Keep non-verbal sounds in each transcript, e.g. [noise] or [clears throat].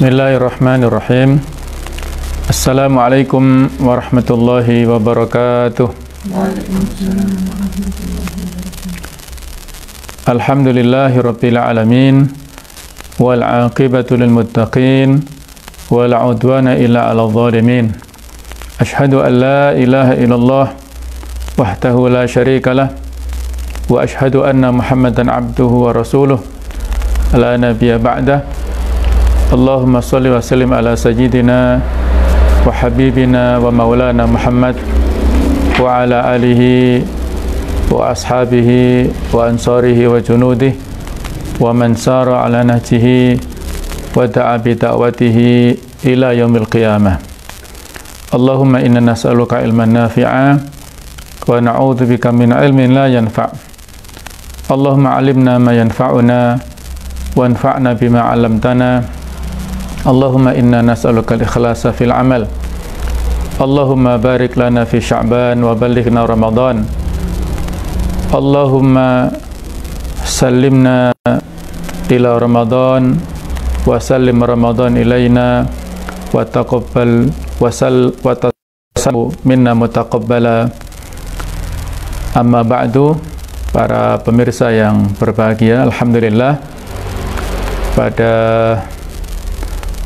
بسم الله الرحمن الرحيم السلام عليكم ورحمة الله وبركاته الحمد لله رب العالمين والعاقبة للمتقين ولا عدوان إلا على الظالمين أشهد أن لا إله إلا الله وحده لا شريك له وأشهد أن محمدا عبده ورسوله لا نبي بعده sallim ala sayyidina wa habibina wa maulana Muhammad wa ala alihi wa ashabihi wa ansarihi wa junudih wa man sara ala nahjihi wa da'a bi da'watihi ila yaumil qiyamah Allahumma inna nas'aluka ilman nafi'a wa na'udzu bika min ilmin la yanfa' Allahumma inna nas'aluka al-ikhlasa fil amal. Allahumma barik lana fi sya'ban wa balighna ramadan. Allahumma sallimna ila ramadan wa sallim ramadan ilaina wa taqabbal wa sal wa tasabu minna mutaqabbala. Amma ba'du para pemirsa yang berbahagia alhamdulillah. Pada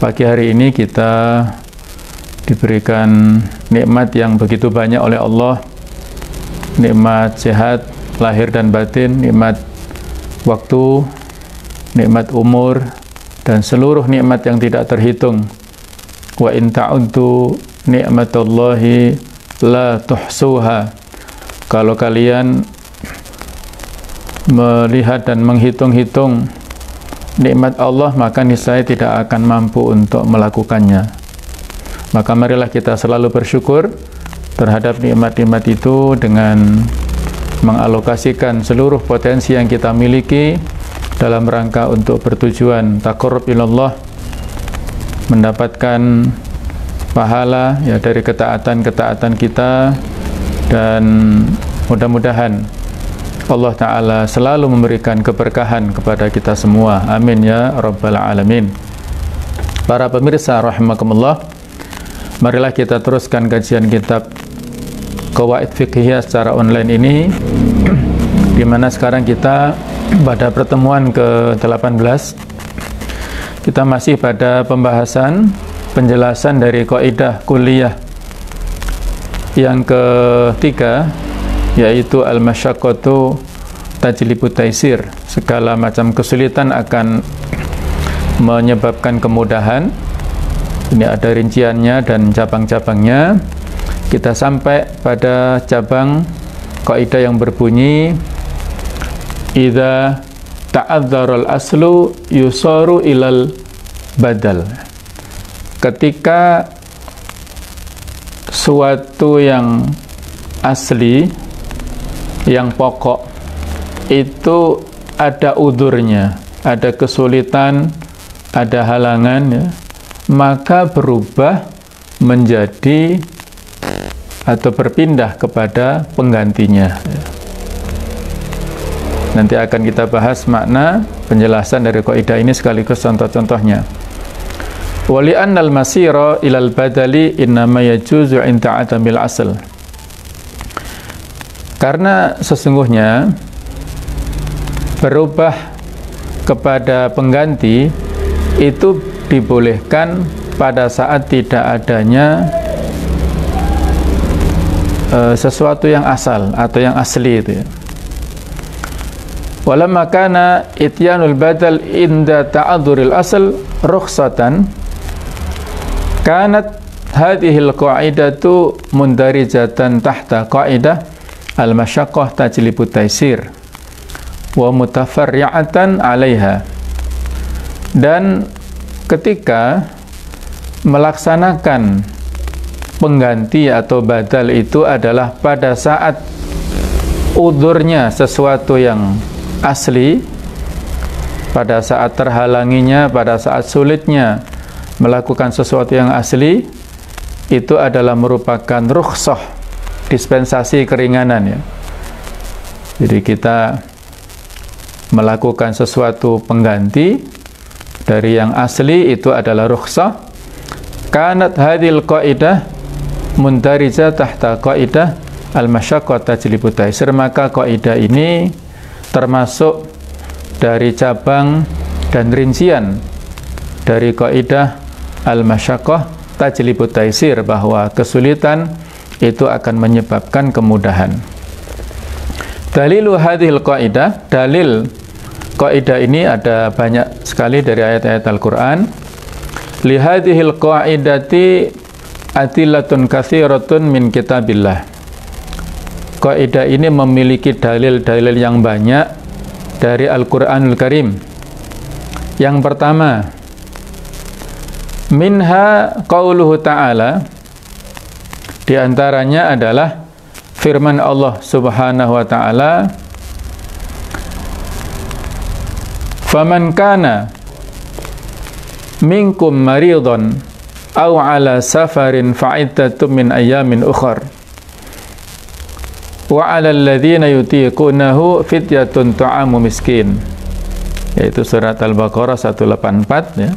Pagi hari ini kita diberikan nikmat yang begitu banyak oleh Allah. Nikmat sehat lahir dan batin, nikmat waktu, nikmat umur dan seluruh nikmat yang tidak terhitung. Wa in ta'uddu nikmatallahi la tuhsuha. Kalau kalian melihat dan menghitung-hitung nikmat Allah maka niscaya tidak akan mampu untuk melakukannya. Maka marilah kita selalu bersyukur terhadap nikmat-nikmat itu dengan mengalokasikan seluruh potensi yang kita miliki dalam rangka untuk bertujuan taqarrub ilallah mendapatkan pahala ya dari ketaatan-ketaatan kita dan mudah-mudahan Allah Ta'ala selalu memberikan keberkahan kepada kita semua. Amin ya Rabbal Alamin. Para pemirsa rahimakumullah, marilah kita teruskan kajian kitab Qawaid Fiqhiyah secara online ini [clears throat] di mana sekarang kita pada pertemuan ke-18 kita masih pada pembahasan penjelasan dari kaidah kuliah yang ketiga yaitu al-masyaqqatu tajlibu taisir. Segala macam kesulitan akan menyebabkan kemudahan. Ini ada rinciannya dan cabang-cabangnya. Kita sampai pada cabang kaidah yang berbunyi idza ta'adzaral aslu yusaru ilal badal. Ketika suatu yang asli yang pokok itu ada udurnya, ada kesulitan, ada halangan ya, maka berubah menjadi atau berpindah kepada penggantinya. Ya. Nanti akan kita bahas makna penjelasan dari kaidah ini sekaligus contoh-contohnya. Wali annal masira ilal badali innama yajuzu inta adamil asl. Karena sesungguhnya berubah kepada pengganti itu dibolehkan pada saat tidak adanya e, sesuatu yang asal atau yang asli itu ya. Walamma kana ityanul badal inda ta'adzuril asal rukhsatan kanat hadhihi al-qa'idatu mundarijatan tahta qa'idah al-masyaqqah tajlibu taisir wa mutafarri'atan 'alaiha. Dan ketika melaksanakan pengganti atau badal itu adalah pada saat udurnya sesuatu yang asli pada saat terhalanginya pada saat sulitnya melakukan sesuatu yang asli itu adalah merupakan rukhsah dispensasi keringanan ya. Jadi kita melakukan sesuatu pengganti dari yang asli itu adalah rukhsah kanat hadil qaidah mundarija tahta qaidah al-masyaqqah tajlibu taisir maka kaidah ini termasuk dari cabang dan rincian dari kaidah al-masyaqqah tajlibu taisir bahwa kesulitan itu akan menyebabkan kemudahan. Dalilu hadhil qaidah, dalil kaidah ini ada banyak sekali dari ayat-ayat Al-Qur'an. Li hadhil qaidati atilatun katsiratun min kitabillah. Kaidah ini memiliki dalil-dalil yang banyak dari Al-Qur'anul Karim. Yang pertama, minha qauluhu ta'ala di antaranya adalah firman Allah Subhanahu wa taala Faman kana minkum maridun aw ala safarin fa'iddatun min ayamin ukhar wa 'ala alladhina yutiqunahu fidyatun ta'amu miskin. Yaitu surat Al-Baqarah 184 ya.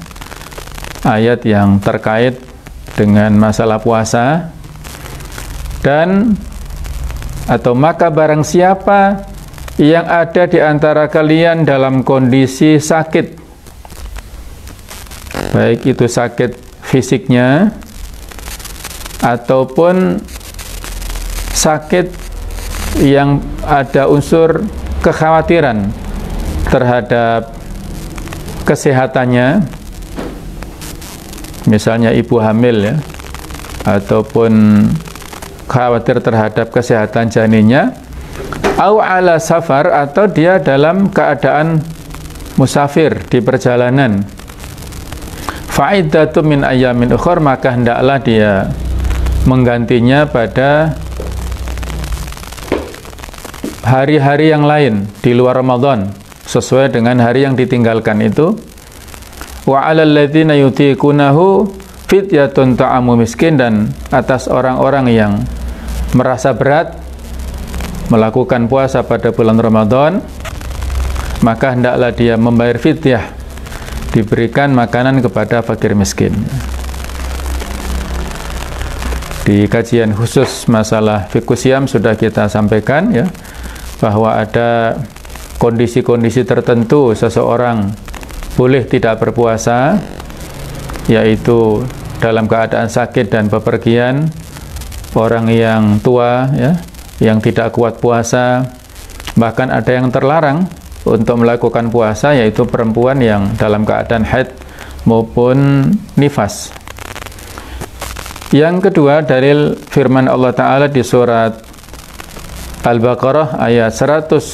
Ayat yang terkait dengan masalah puasa dan atau maka barang siapa yang ada di antara kalian dalam kondisi sakit baik itu sakit fisiknya ataupun sakit yang ada unsur kekhawatiran terhadap kesehatannya misalnya ibu hamil ya ataupun khawatir terhadap kesehatan janinnya au ala safar atau dia dalam keadaan musafir di perjalanan. Faidatu min ayamin ukhur maka hendaklah dia menggantinya pada hari-hari yang lain di luar Ramadan sesuai dengan hari yang ditinggalkan itu. Wa alal ladzina yutiqunahu fityatun ta'amu miskin dan atas orang-orang yang merasa berat melakukan puasa pada bulan Ramadan maka hendaklah dia membayar fidyah diberikan makanan kepada fakir miskin. Di kajian khusus masalah fikusiam sudah kita sampaikan ya bahwa ada kondisi-kondisi tertentu seseorang boleh tidak berpuasa yaitu dalam keadaan sakit dan bepergian orang yang tua ya yang tidak kuat puasa bahkan ada yang terlarang untuk melakukan puasa yaitu perempuan yang dalam keadaan haid maupun nifas. Yang kedua dalil firman Allah Ta'ala di surat Al-Baqarah ayat 196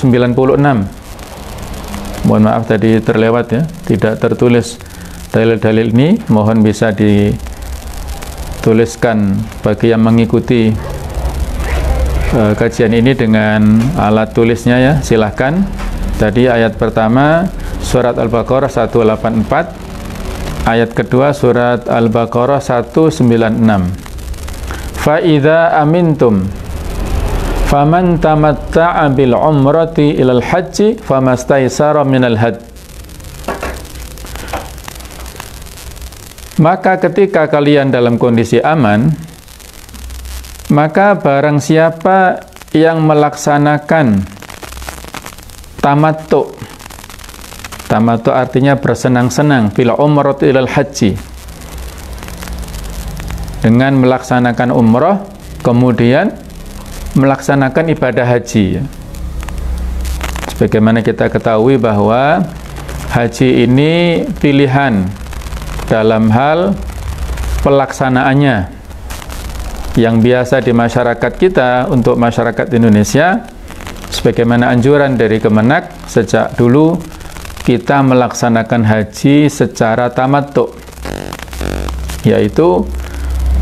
mohon maaf tadi terlewat ya tidak tertulis dalil-dalil ini. Mohon bisa dituliskan bagi yang mengikuti uh, kajian ini dengan alat tulisnya ya silahkan. Tadi ayat pertama surat Al-Baqarah 184 ayat kedua surat Al-Baqarah 196 fa idza amintum faman tamatta'a bil umrati ilal haji famastaisara minal had maka ketika kalian dalam kondisi aman maka barang siapa yang melaksanakan tamattu tamattu artinya bersenang-senang bil umrati ilal haji dengan melaksanakan umrah kemudian melaksanakan ibadah haji. Sebagaimana kita ketahui bahwa haji ini pilihan dalam hal pelaksanaannya yang biasa di masyarakat kita untuk masyarakat Indonesia sebagaimana anjuran dari Kemenak sejak dulu kita melaksanakan haji secara tamattu yaitu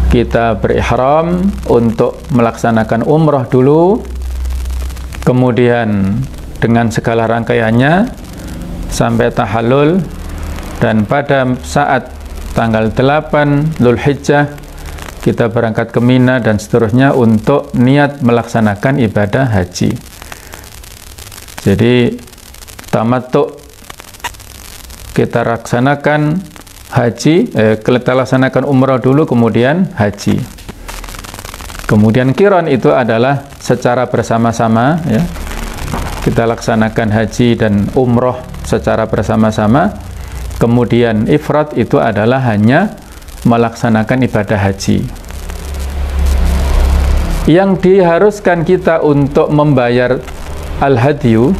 kita berihram untuk melaksanakan umroh dulu kemudian dengan segala rangkaiannya sampai tahallul dan pada saat tanggal 8 Hijjah kita berangkat ke Mina dan seterusnya untuk niat melaksanakan ibadah haji jadi tamattu kita laksanakan haji, eh, kita laksanakan umrah dulu kemudian haji. Kemudian kiron itu adalah secara bersama-sama ya. Kita laksanakan haji dan umroh secara bersama-sama. Kemudian ifrat itu adalah hanya melaksanakan ibadah haji. Yang diharuskan kita untuk membayar al-hadyu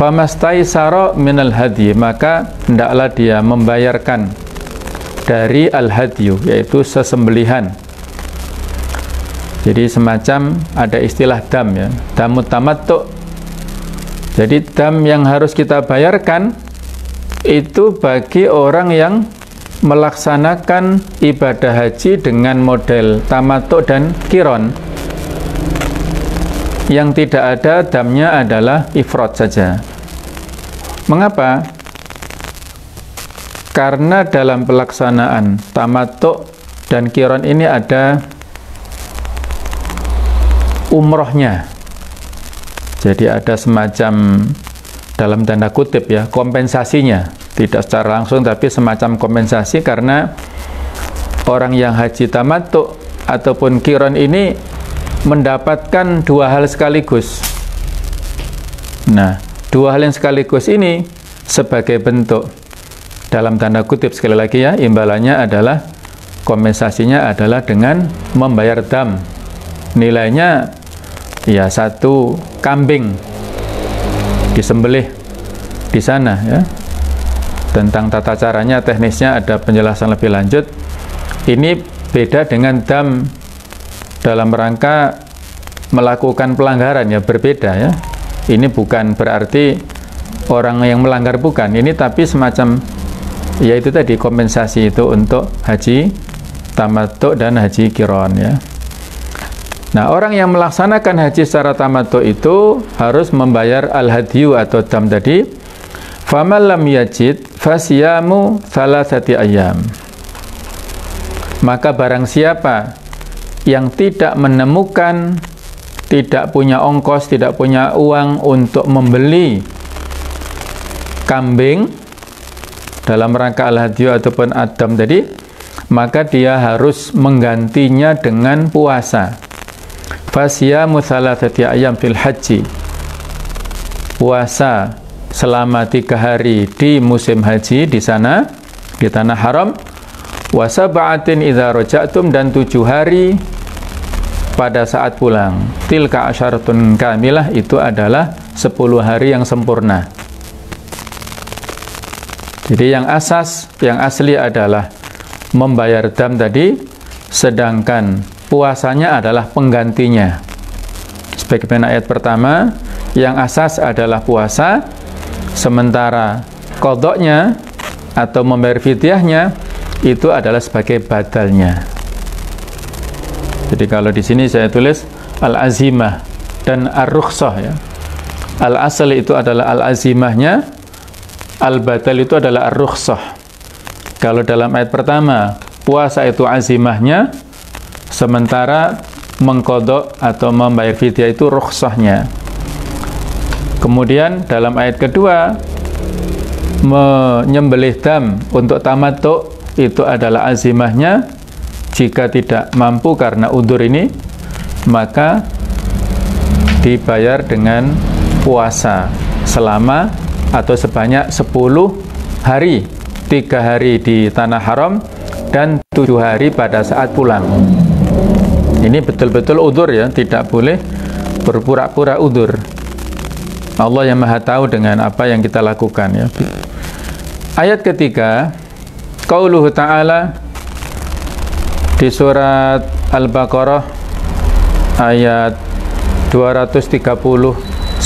famastaisara minal hadyi maka hendaklah dia membayarkan dari al-hadyu yaitu sesembelihan jadi semacam ada istilah dam ya damut tamattu jadi dam yang harus kita bayarkan itu bagi orang yang melaksanakan ibadah haji dengan model tamatuk dan kiron. Yang tidak ada damnya adalah ifrod saja. Mengapa? karena dalam pelaksanaan tamatuk dan kiron ini ada umrohnya. Jadi ada semacam dalam tanda kutip ya kompensasinya. Tidak secara langsung tapi semacam kompensasi karena orang yang haji tamattu ataupun kiron ini mendapatkan dua hal sekaligus. Nah dua hal yang sekaligus ini sebagai bentuk dalam tanda kutip sekali lagi ya imbalannya adalah kompensasinya adalah dengan membayar dam. Nilainya ya satu kambing disembelih di sana ya tentang tata caranya, teknisnya ada penjelasan lebih lanjut. Ini beda dengan dam dalam rangka melakukan pelanggaran ya berbeda ya. Ini bukan berarti orang yang melanggar bukan. Ini tapi semacam yaitu tadi kompensasi itu untuk haji tamattu dan haji kiron ya. Nah, orang yang melaksanakan haji secara tamattu itu harus membayar al-hadyu atau dam tadi Faman lam yajid fasyamu thalathati ayam. Maka barang siapa yang tidak menemukan tidak punya ongkos, tidak punya uang untuk membeli kambing dalam rangka al-hadyu ataupun adam tadi, maka dia harus menggantinya dengan puasa. Fasyamu thalathati ayam fil haji. Puasa selama tiga hari di musim haji di sana di tanah haram. Wasaba'atin idza raja'tum dan tujuh hari pada saat pulang. Tilka asyaratun kamilah itu adalah sepuluh hari yang sempurna. Jadi yang asas yang asli adalah membayar dam tadi sedangkan puasanya adalah penggantinya sebagaimana ayat pertama yang asas adalah puasa Sementara kodoknya atau membayar fidyahnya itu adalah sebagai badalnya. Jadi kalau di sini saya tulis al-azimah dan ar-rukhsah ya. Al-asal itu adalah al-azimahnya, al-badal itu adalah ar-rukhsah. Kalau dalam ayat pertama, puasa itu azimahnya, sementara mengkodok atau membayar fidyah itu rukhsahnya. Kemudian dalam ayat kedua menyembelih dam untuk tamatuk itu adalah azimahnya. Jika tidak mampu karena udur ini maka dibayar dengan puasa selama atau sebanyak 10 hari. Tiga hari di tanah haram dan tujuh hari pada saat pulang ini betul-betul udur ya tidak boleh berpura-pura udur Allah yang maha tahu dengan apa yang kita lakukan ya. Ayat ketiga, Qauluhu ta'ala di surat Al-Baqarah ayat 239.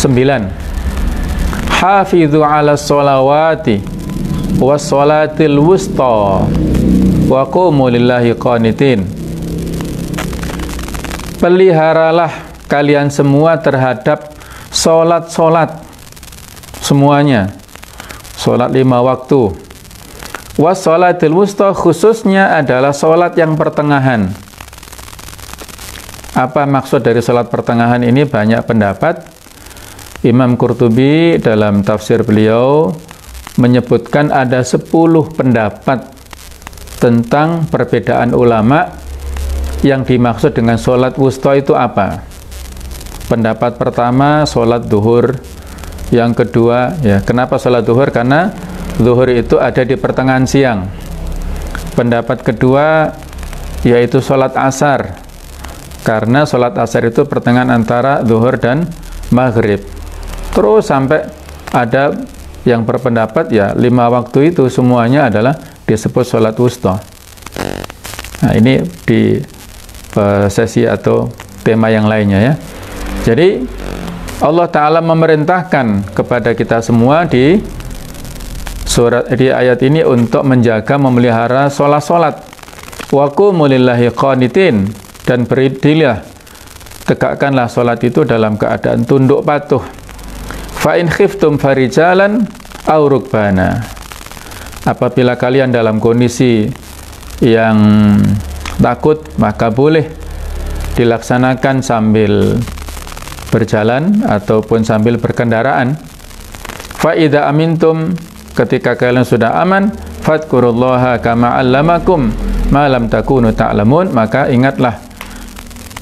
Hafidhu ala sholawati was sholatil wusta wa qumu lillahi qanitin. Peliharalah kalian semua terhadap Solat-solat semuanya. Solat lima waktu. Was solatil wusta khususnya adalah solat yang pertengahan. Apa maksud dari solat pertengahan ini? Banyak pendapat. Imam Qurtubi dalam tafsir beliau menyebutkan ada 10 pendapat tentang perbedaan ulama yang dimaksud dengan sholat wusta itu apa? Pendapat pertama sholat duhur, yang kedua ya kenapa sholat duhur? Karena duhur itu ada di pertengahan siang. Pendapat kedua yaitu sholat asar, karena sholat asar itu pertengahan antara duhur dan maghrib. Terus sampai ada yang berpendapat ya lima waktu itu semuanya adalah disebut sholat wusta. Nah ini di sesi atau tema yang lainnya ya. Jadi Allah Ta'ala memerintahkan kepada kita semua di surat di ayat ini untuk menjaga memelihara sholat-sholat. Waku mulillahi qanitin dan beridilah tegakkanlah sholat itu dalam keadaan tunduk patuh. Fa'in khiftum farijalan aurukbana apabila kalian dalam kondisi yang takut maka boleh dilaksanakan sambil berjalan ataupun sambil berkendaraan. Fa idza amintum ketika kalian sudah aman fadkurullaha kama 'allamakum ma lam takunu ta'lamun maka ingatlah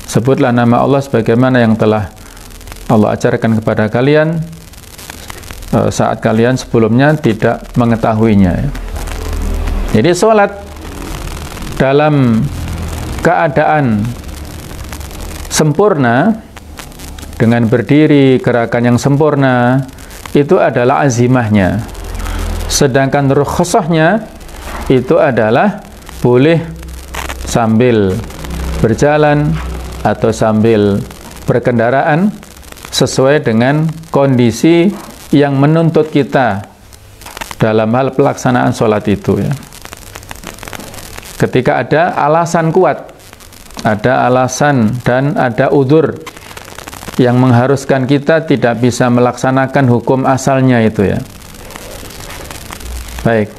sebutlah nama Allah sebagaimana yang telah Allah ajarkan kepada kalian eh, saat kalian sebelumnya tidak mengetahuinya. Jadi sholat dalam keadaan sempurna dengan berdiri gerakan yang sempurna itu adalah azimahnya sedangkan rukhsahnya itu adalah boleh sambil berjalan atau sambil berkendaraan sesuai dengan kondisi yang menuntut kita dalam hal pelaksanaan sholat itu ya. Ketika ada alasan kuat ada alasan dan ada udur yang mengharuskan kita tidak bisa melaksanakan hukum asalnya itu ya. Baik.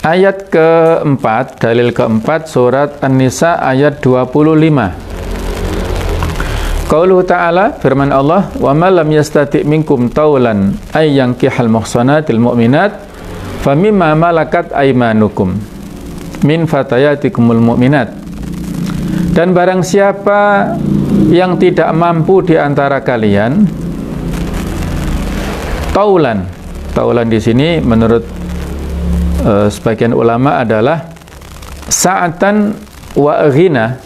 Ayat keempat, dalil keempat surat An-Nisa ayat 25. Qauluhu ta'ala firman Allah, "Wa ma lam yastati' minkum taulan ay yankihal muhsanatil mu'minat famimma malakat aymanukum min fatayatikumul mu'minat." Dan barang siapa yang tidak mampu di antara kalian taulan. Taulan di sini menurut uh, sebagian ulama adalah saatan wa ghina,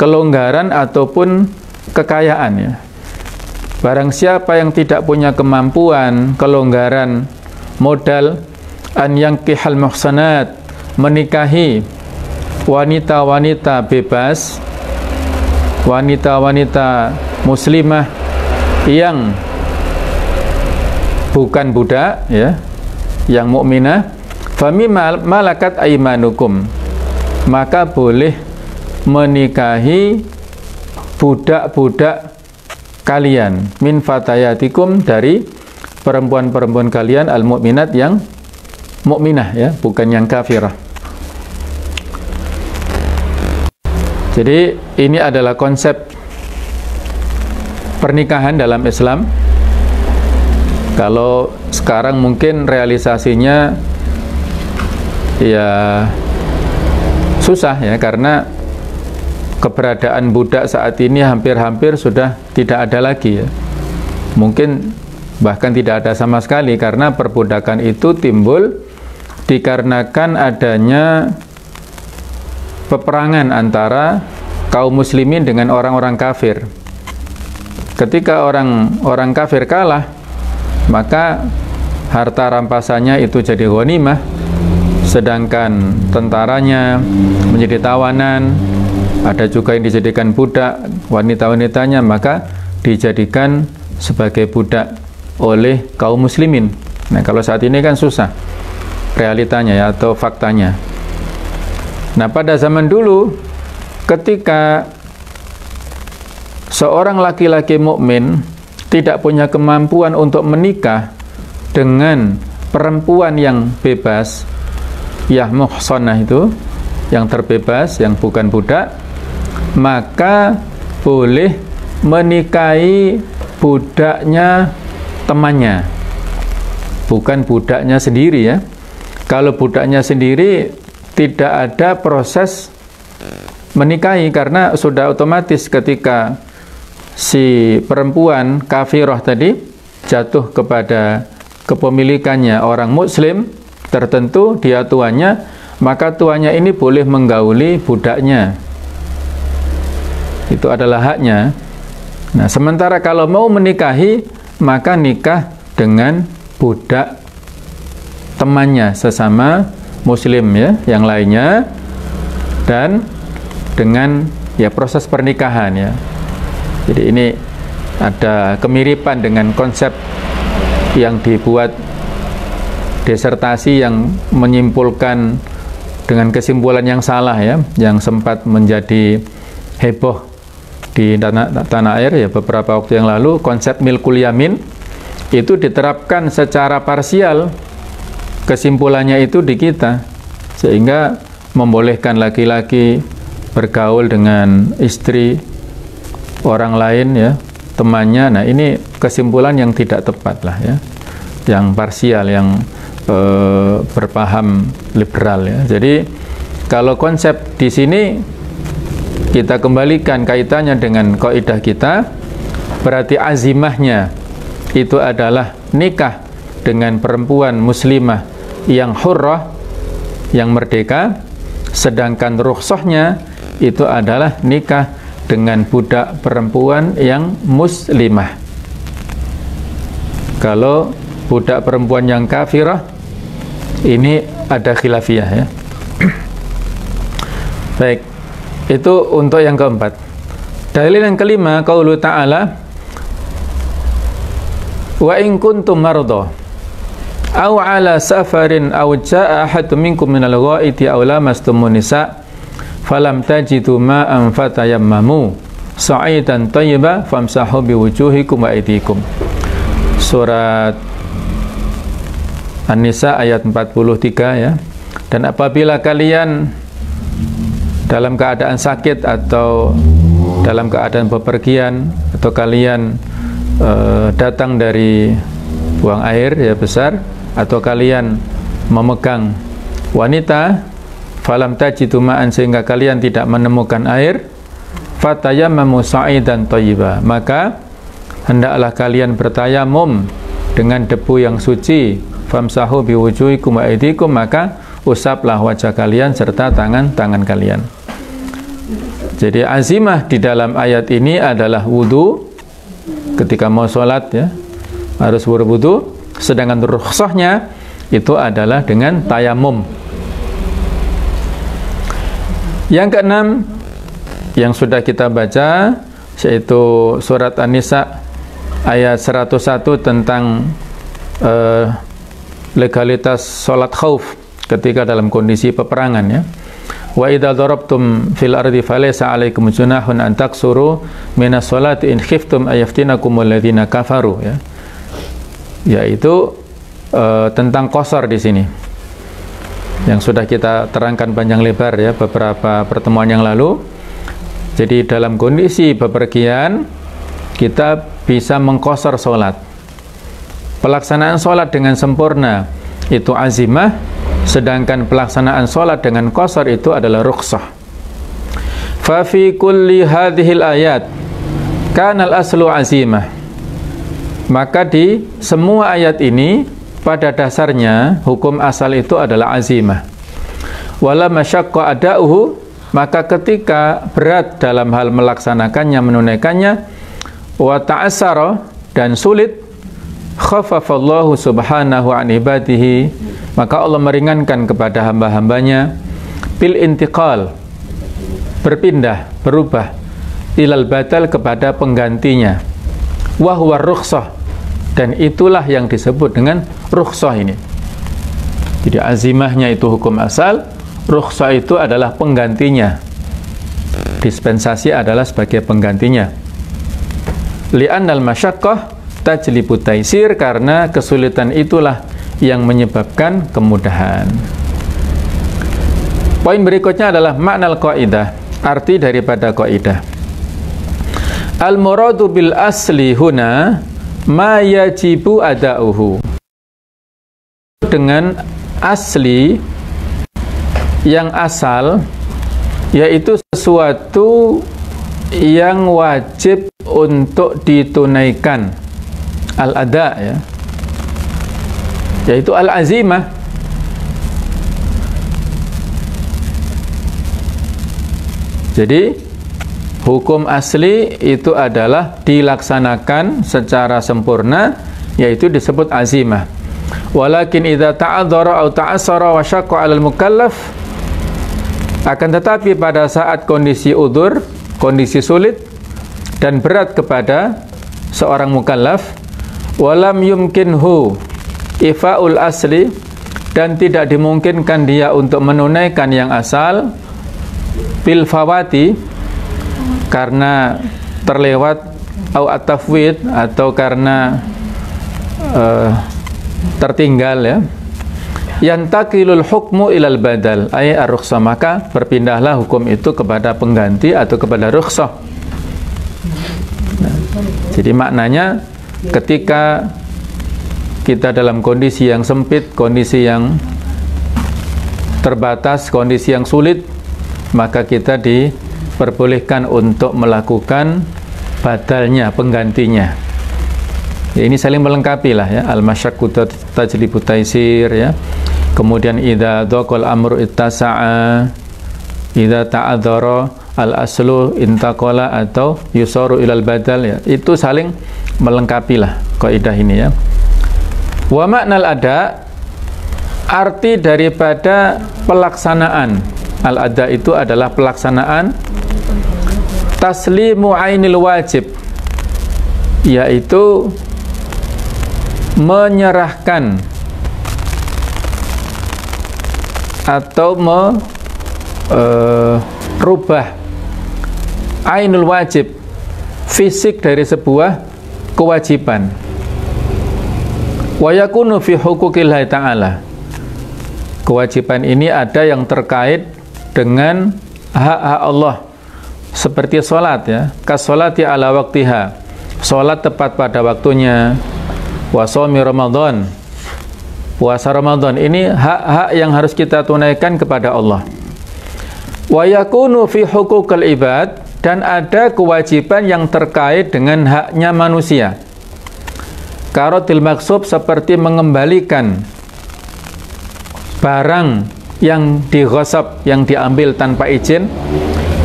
kelonggaran ataupun kekayaan ya. Barang siapa yang tidak punya kemampuan, kelonggaran, modal an yang kihal muhsanat, menikahi wanita-wanita bebas, wanita-wanita muslimah yang bukan budak ya, yang mukminah, fami malakat aimanukum. Maka boleh menikahi budak-budak kalian min fatayatikum dari perempuan-perempuan kalian al-mukminat yang mukminah ya, bukan yang kafirah. Jadi ini adalah konsep pernikahan dalam Islam. Kalau sekarang mungkin realisasinya ya susah ya karena keberadaan budak saat ini hampir-hampir sudah tidak ada lagi ya. Mungkin bahkan tidak ada sama sekali karena perbudakan itu timbul dikarenakan adanya peperangan antara kaum muslimin dengan orang-orang kafir. Ketika orang-orang kafir kalah, maka harta rampasannya itu jadi ghanimah, sedangkan tentaranya menjadi tawanan, ada juga yang dijadikan budak, wanita-wanitanya maka dijadikan sebagai budak oleh kaum muslimin. Nah, kalau saat ini kan susah realitanya ya atau faktanya. Nah, pada zaman dulu ketika seorang laki-laki mukmin tidak punya kemampuan untuk menikah dengan perempuan yang bebas, ya muhsanah itu, yang terbebas, yang bukan budak, maka boleh menikahi budaknya temannya. bukan budaknya sendiri ya. Kalau budaknya sendiri tidak ada proses menikahi karena sudah otomatis ketika si perempuan kafirah tadi jatuh kepada kepemilikannya orang muslim tertentu dia tuannya maka tuannya ini boleh menggauli budaknya. Itu adalah haknya. Nah sementara kalau mau menikahi maka nikah dengan budak temannya sesama muslim ya yang lainnya dan dengan ya proses pernikahan ya. Jadi ini ada kemiripan dengan konsep yang dibuat disertasi yang menyimpulkan dengan kesimpulan yang salah ya, yang sempat menjadi heboh di tanah, tanah air ya beberapa waktu yang lalu konsep milkul yamin itu diterapkan secara parsial kesimpulannya itu di kita sehingga membolehkan laki-laki bergaul dengan istri orang lain ya temannya. Nah, ini kesimpulan yang tidak tepat lah ya. Yang parsial, yang e, berpaham liberal ya. Jadi kalau konsep di sini kita kembalikan kaitannya dengan kaidah kita, berarti azimahnya itu adalah nikah dengan perempuan muslimah yang hurrah, yang merdeka, sedangkan rukhsahnya itu adalah nikah dengan budak perempuan yang muslimah. Kalau budak perempuan yang kafirah ini ada khilafiyah ya. [clears throat] Baik. Itu untuk yang keempat. Dalil yang kelima qaulu ta'ala Wa in kuntum aw ala safarin aw jaa ahadun minkum minal ghaiti aw lamastumun nisa' falam tajidu ma'an fatayammamu sa'idan tayyiba famsahu biwujuhikum wa aydikum. Surat An-Nisa ayat 43 ya. Dan apabila kalian dalam keadaan sakit atau dalam keadaan bepergian atau kalian uh, datang dari buang air ya besar atau kalian memegang wanita falam tajidu ma'an sehingga kalian tidak menemukan air fatayammamu sa'idan thayyiba maka hendaklah kalian bertayamum dengan debu yang suci. Famsahu biwujuhikum wa aydikum maka usaplah wajah kalian serta tangan-tangan kalian. Jadi azimah di dalam ayat ini adalah wudu. Ketika mau sholat ya harus berwudu sedangkan rukhsahnya itu adalah dengan tayamum yang keenam yang sudah kita baca yaitu surat An-Nisa ayat 101 tentang uh, legalitas salat khauf ketika dalam kondisi peperangan ya. Wa idza darabtum fil ardi falaysa 'alaikum junahun an taksuru minas salati in khiftum ayaftinakum alladziina kafaru ya. Yaitu uh, tentang kosor di sini yang sudah kita terangkan panjang lebar ya beberapa pertemuan yang lalu. Jadi dalam kondisi bepergian kita bisa mengkosor sholat. Pelaksanaan sholat dengan sempurna itu azimah, sedangkan pelaksanaan sholat dengan kosor itu adalah rukhsah. Fafi kulli hadhil ayat kanal aslu azimah. Maka di semua ayat ini pada dasarnya hukum asal itu adalah azimah. Wala masyaqqa ada'uhu maka ketika berat dalam hal melaksanakannya menunaikannya wa ta'assara dan sulit khafafallahu subhanahu an ibadihi maka Allah meringankan kepada hamba-hambanya bil intiqal berpindah berubah ilal batal kepada penggantinya wa huwa rukhsah dan itulah yang disebut dengan rukhsah ini. Jadi azimahnya itu hukum asal rukhsah itu adalah penggantinya. Dispensasi adalah sebagai penggantinya. Li'annal masyaqqah tajlibu taisir karena kesulitan itulah yang menyebabkan kemudahan. Poin berikutnya adalah makna qaidah arti daripada qaidah. Al muradu bil asli huna ma yajibu ada'uhu. Dengan asli yang asal yaitu sesuatu yang wajib untuk ditunaikan. Al-ada ya. Yaitu al-azimah. Jadi hukum asli itu adalah dilaksanakan secara sempurna yaitu disebut azimah. Walakin idza ta'adzara atau ta'assara wa syaqqa 'alal mukallaf akan tetapi pada saat kondisi udur kondisi sulit dan berat kepada seorang mukallaf walam yumkinhu ifaul asli dan tidak dimungkinkan dia untuk menunaikan yang asal bil fawati karena terlewat au atafwid atau karena uh, tertinggal ya. Yantakilul hukmu ilal badal. Ay ar maka berpindahlah hukum itu kepada pengganti atau kepada rukhsah. Nah, jadi maknanya ketika kita dalam kondisi yang sempit kondisi yang terbatas kondisi yang sulit maka kita diperbolehkan untuk melakukan badalnya penggantinya. Ya, ini saling melengkapi lah ya. Al masyaqqu tajlibu taisir ya. Kemudian idza dhaqal amru ittasa'a idza ta'adzara al aslu intaqala atau yusaru ilal badal ya. Itu saling melengkapi lah kaidah ini ya. Wa maknal ada arti daripada pelaksanaan. Al ada itu adalah pelaksanaan taslimu ainil wajib. Yaitu menyerahkan atau merubah uh, ainul wajib fisik dari sebuah kewajiban. Wa yakunu fi huquqillahi ta'ala. Kewajiban ini ada yang terkait dengan hak-hak Allah seperti salat ya. Kasolati ala waktiha. Salat tepat pada waktunya. Wa Ramadan. Puasa Ramadan. Ini hak-hak yang harus kita tunaikan kepada Allah. Wa yakunu fi huquqil ibad dan ada kewajiban yang terkait dengan haknya manusia. Karotil maksub seperti mengembalikan barang yang digosok, yang diambil tanpa izin,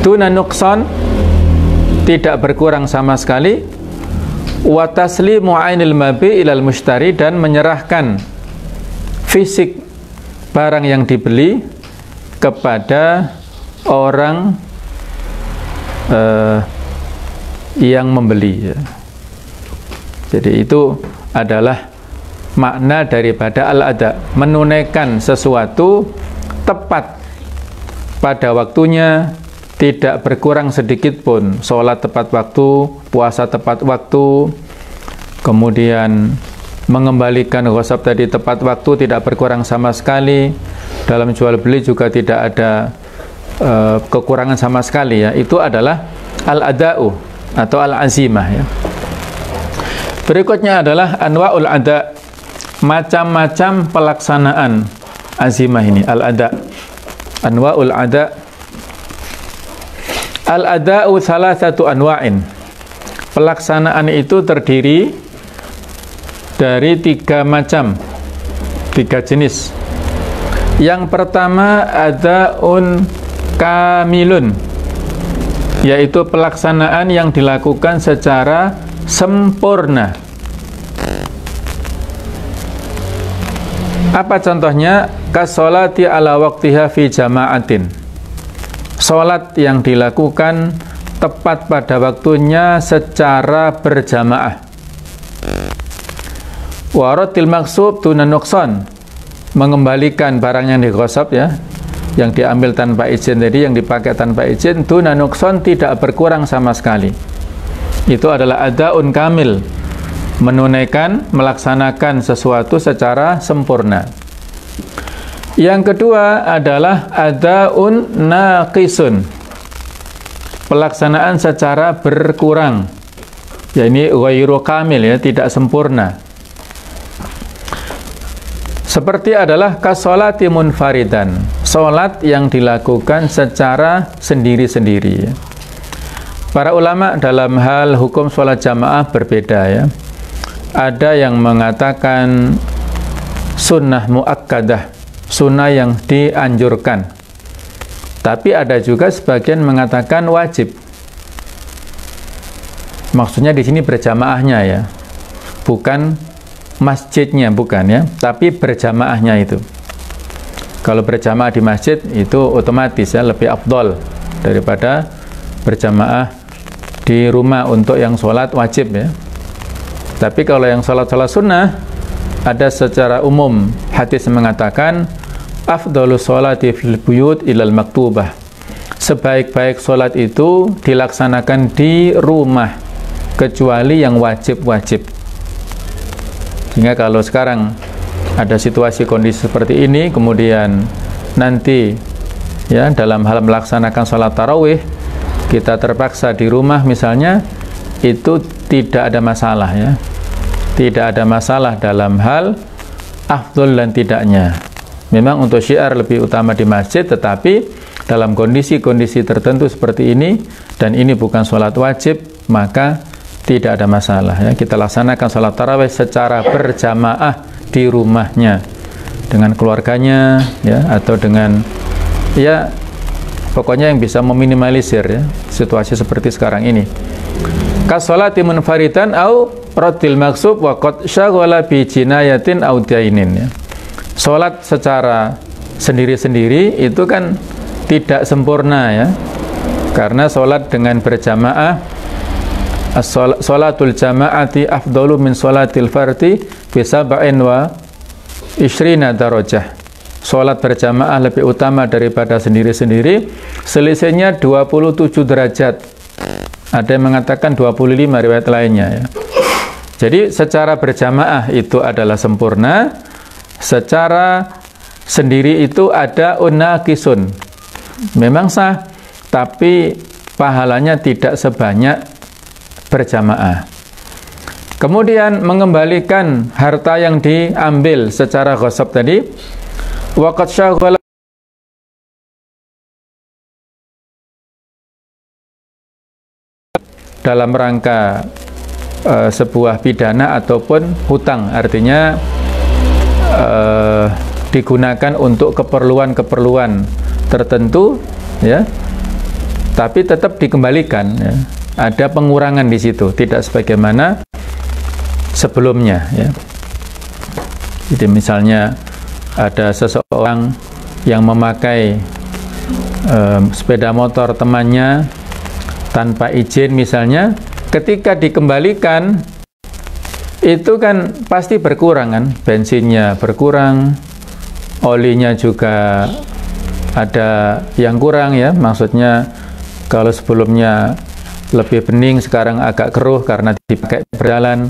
tuna nukson, tidak berkurang sama sekali, wa taslimu ainil mabi ilal mushtari dan menyerahkan fisik barang yang dibeli kepada orang uh, yang membeli ya. Jadi itu adalah makna daripada al-ada menunaikan sesuatu tepat pada waktunya tidak berkurang sedikit pun. Sholat tepat waktu puasa tepat waktu kemudian mengembalikan ghasab tadi tepat waktu tidak berkurang sama sekali. Dalam jual beli juga tidak ada uh, kekurangan sama sekali ya. Itu adalah al-ada'u atau al-azimah ya. Berikutnya adalah anwa'ul ada. Macam-macam pelaksanaan azimah ini al-ada. Anwa'ul ada al-ada'u salah satu anwa'in. Pelaksanaan itu terdiri dari tiga macam tiga jenis. Yang pertama ada un kamilun yaitu pelaksanaan yang dilakukan secara sempurna. Apa contohnya? Kasolati ala waktiha fi jama'atin solat yang dilakukan tepat pada waktunya secara berjamaah. Waratil maksub tuna nukson. Mengembalikan barang yang digosok ya yang diambil tanpa izin tadi yang dipakai tanpa izin tuna nukson tidak berkurang sama sekali. Itu adalah adaun kamil menunaikan melaksanakan sesuatu secara sempurna yang kedua adalah adaun naqisun. Pelaksanaan secara berkurang. Ya ini ghairu kamil ya tidak sempurna. Seperti adalah kasolati munfaridan. Solat yang dilakukan secara sendiri-sendiri. Para ulama dalam hal hukum sholat jamaah berbeda ya. Ada yang mengatakan sunnah muakkadah sunnah yang dianjurkan tapi ada juga sebagian mengatakan wajib. Maksudnya di sini berjamaahnya ya. Bukan masjidnya bukan ya, tapi berjamaahnya itu. Kalau berjamaah di masjid itu otomatis ya lebih afdol daripada berjamaah di rumah untuk yang sholat wajib ya. Tapi kalau yang sholat-sholat sunnah ada secara umum hadis mengatakan afdalu sholati fil buyut ilal maktubah. Sebaik-baik sholat itu dilaksanakan di rumah kecuali yang wajib-wajib. Sehingga kalau sekarang ada situasi kondisi seperti ini kemudian nanti ya dalam hal melaksanakan sholat tarawih kita terpaksa di rumah misalnya itu tidak ada masalah ya. Tidak ada masalah dalam hal afdol dan tidaknya Memang untuk syiar lebih utama di masjid, tetapi dalam kondisi-kondisi tertentu seperti ini dan ini bukan sholat wajib, maka tidak ada masalah ya. Kita laksanakan sholat tarawih secara berjamaah di rumahnya dengan keluarganya ya atau dengan ya pokoknya yang bisa meminimalisir ya situasi seperti sekarang ini. Kasolati munfaridan au radil maksub wa qad syaghala bi au ya sholat secara sendiri-sendiri itu kan tidak sempurna ya. Karena sholat dengan berjamaah sholatul jama'ati afdalu min sholatil farti bisa ba'in wa isrina darajah. Sholat berjamaah lebih utama daripada sendiri-sendiri. Selisihnya 27 derajat. Ada yang mengatakan 25 riwayat lainnya ya. Jadi secara berjamaah itu adalah sempurna secara sendiri itu ada unakisun. Memang sah tapi pahalanya tidak sebanyak berjamaah. Kemudian mengembalikan harta yang diambil secara ghasab tadi waqad syaghala dalam rangka uh, sebuah pidana ataupun hutang. Artinya uh, digunakan untuk keperluan-keperluan tertentu ya tapi tetap dikembalikan ya. ada pengurangan di situ tidak sebagaimana sebelumnya ya jadi misalnya ada seseorang yang memakai um, sepeda motor temannya tanpa izin misalnya ketika dikembalikan itu kan pasti berkurang kan? Bensinnya berkurang olinya juga ada yang kurang ya. Maksudnya kalau sebelumnya lebih bening sekarang agak keruh karena dipakai berjalan.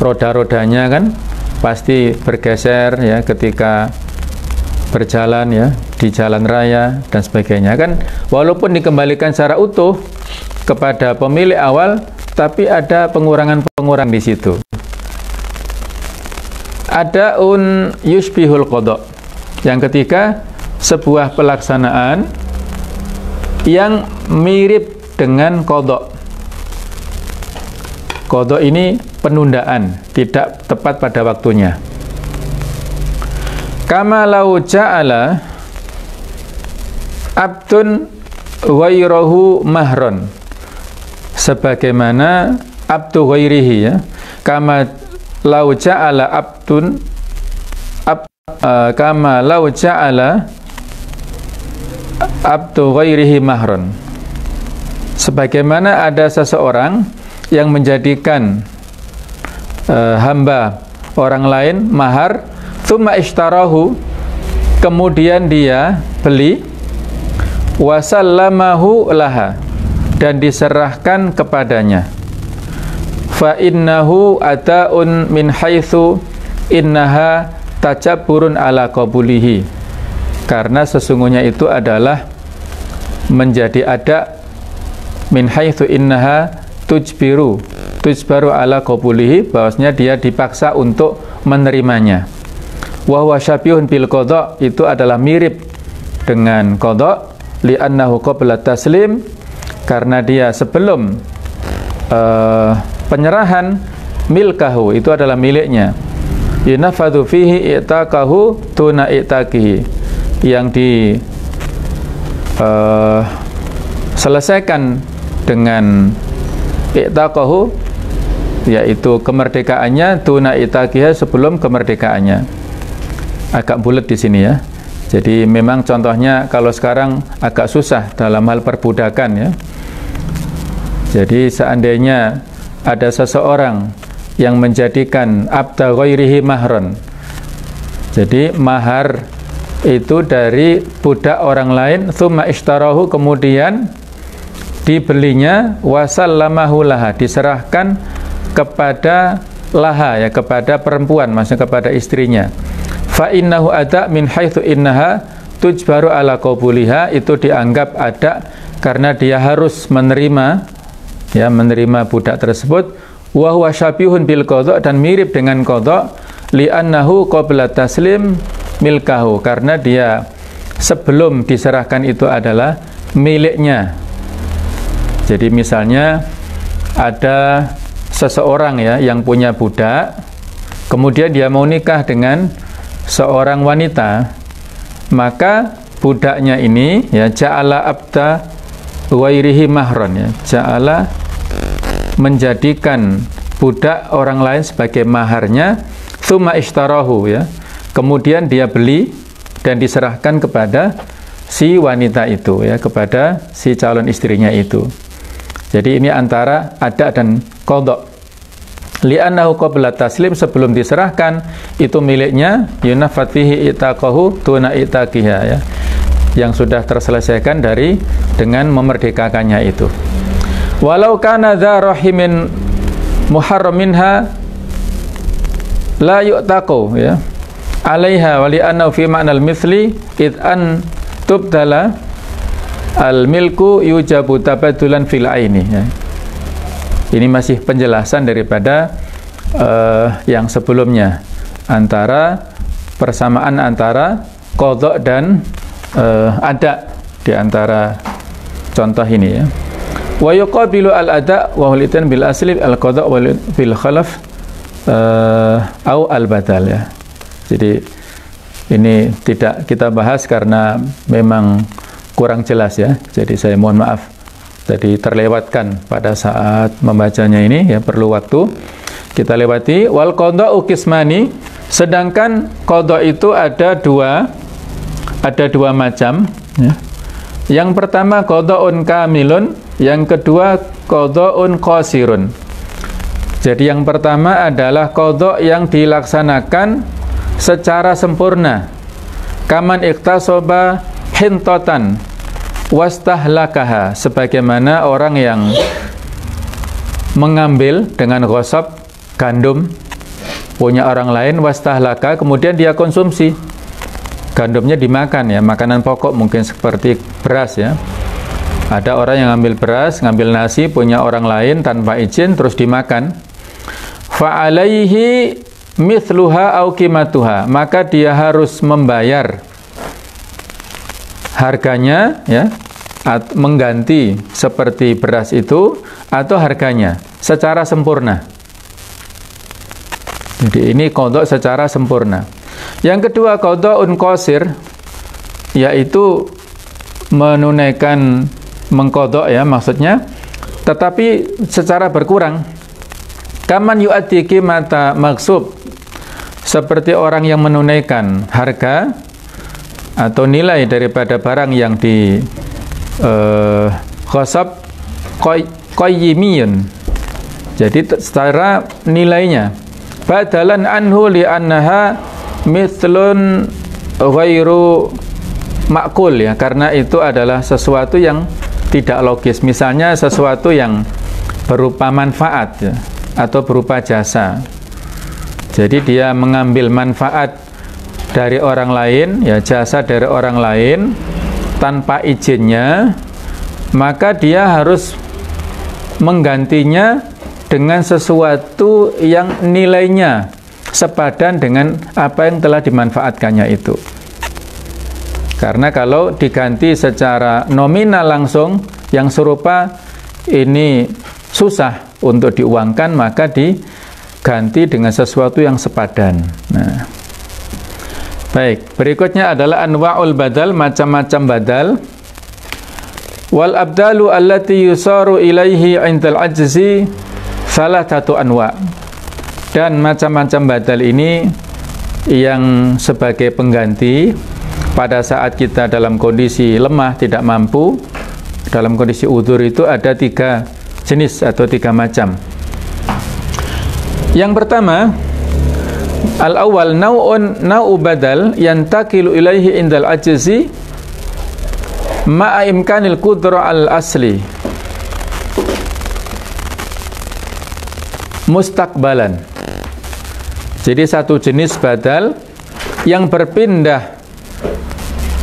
Roda-rodanya kan pasti bergeser ya ketika berjalan ya di jalan raya dan sebagainya kan. Walaupun dikembalikan secara utuh kepada pemilik awal tapi ada pengurangan-pengurangan di situ ada un yusbihul kodok. Yang ketiga, sebuah pelaksanaan yang mirip dengan kodok. Kodok ini penundaan, tidak tepat pada waktunya. Kama lau ja'ala abdun wairahu mahron. Sebagaimana abdu wairihi ya. Kama lau ja'ala abdun ab, uh, kama lau ja'ala abdu ghairihi mahron sebagaimana ada seseorang yang menjadikan uh, hamba orang lain mahar thumma ishtarahu kemudian dia beli wasallamahu laha dan diserahkan kepadanya fa innahu ataun min haitsu innaha tajaburun ala qabulihi. Karena sesungguhnya itu adalah menjadi ada min haitsu innaha tujbiru tujbaru ala qabulihi bahwasanya dia dipaksa untuk menerimanya. Wa huwa syabihun bil qada itu adalah mirip dengan qada li'annahu qabla taslim karena dia sebelum uh, penyerahan milkahu itu adalah miliknya. Yunafadhu fihi i'taqahu tuna i'taqihi. Yang di uh, selesaikan dengan i'taqahu yaitu kemerdekaannya tuna i'taqiha sebelum kemerdekaannya. Agak bulat di sini ya. Jadi memang contohnya kalau sekarang agak susah dalam hal perbudakan ya. Jadi seandainya ada seseorang yang menjadikan abda ghairihi mahron. Jadi mahar itu dari budak orang lain thumma ishtarahu kemudian dibelinya wasallamahu laha diserahkan kepada laha ya kepada perempuan maksudnya kepada istrinya fa innahu ada min haitsu innaha tujbaru ala qabuliha itu dianggap ada karena dia harus menerima ya menerima budak tersebut wa huwa syabihun bil qadha dan mirip dengan qadha li'annahu qabla taslim milkahu karena dia sebelum diserahkan itu adalah miliknya. Jadi misalnya ada seseorang ya yang punya budak kemudian dia mau nikah dengan seorang wanita maka budaknya ini ya ja'ala abda wairihi mahron ya ja'ala menjadikan budak orang lain sebagai maharnya thumma ishtarahu ya. Kemudian dia beli dan diserahkan kepada si wanita itu ya kepada si calon istrinya itu. Jadi ini antara ada dan kodok. Li'annahu qabla taslim sebelum diserahkan itu miliknya yunafat fihi itaqahu tuna itaqiha ya. Yang sudah terselesaikan dari dengan memerdekakannya itu walau kana dha rahimin muharraminha la yu'taqu ya alaiha wa li'annahu fi ma'nal mithli id an tubdala al milku yujabu tabadulan fil aini ya. ini masih penjelasan daripada uh, yang sebelumnya antara persamaan antara kodok dan uh, ada di antara contoh ini ya wa yuqabilu al ada wa hulitan bil asli al qada wal bil khalaf uh, au al badal ya. Jadi ini tidak kita bahas karena memang kurang jelas ya. Jadi saya mohon maaf. Tadi terlewatkan pada saat membacanya ini ya perlu waktu. Kita lewati. Wal qada ukismani sedangkan qada itu ada dua ada dua macam ya yang pertama qada'un kamilun, yang kedua qada'un qasirun. Jadi yang pertama adalah qada' yang dilaksanakan secara sempurna. Kaman iktasoba hintotan wastahlakaha sebagaimana orang yang mengambil dengan gosok gandum punya orang lain wastahlaka kemudian dia konsumsi gandumnya dimakan ya, makanan pokok mungkin seperti beras ya. Ada orang yang ngambil beras, ngambil nasi punya orang lain tanpa izin terus dimakan. Fa'alaihi mithluha au qimatuha, maka dia harus membayar harganya ya mengganti seperti beras itu atau harganya secara sempurna. Jadi ini kodok secara sempurna. Yang kedua qada'un qasir yaitu menunaikan mengkodok ya maksudnya. Tetapi secara berkurang. Kaman yu'addi mata maksub seperti orang yang menunaikan harga atau nilai daripada barang yang di uh, khosab qayyimiyun. Jadi secara nilainya. Badalan anhu li annaha mithlun ghairu makul ya karena itu adalah sesuatu yang tidak logis. Misalnya sesuatu yang berupa manfaat ya, atau berupa jasa. Jadi dia mengambil manfaat dari orang lain ya jasa dari orang lain tanpa izinnya maka dia harus menggantinya dengan sesuatu yang nilainya sepadan dengan apa yang telah dimanfaatkannya itu. Karena kalau diganti secara nominal langsung yang serupa ini susah untuk diuangkan maka diganti dengan sesuatu yang sepadan. Nah, baik berikutnya adalah anwaul badal macam-macam badal. Wal abdalu allati yusaru ilaihi indal ajzi salah satu anwa. Dan macam-macam badal ini yang sebagai pengganti pada saat kita dalam kondisi lemah tidak mampu dalam kondisi udur itu ada tiga jenis atau tiga macam. Yang pertama al awal nau'un nau'u badal yantakilu ilaihi indal ajzi ma'a imkanil kudra al asli mustakbalan jadi satu jenis badal yang berpindah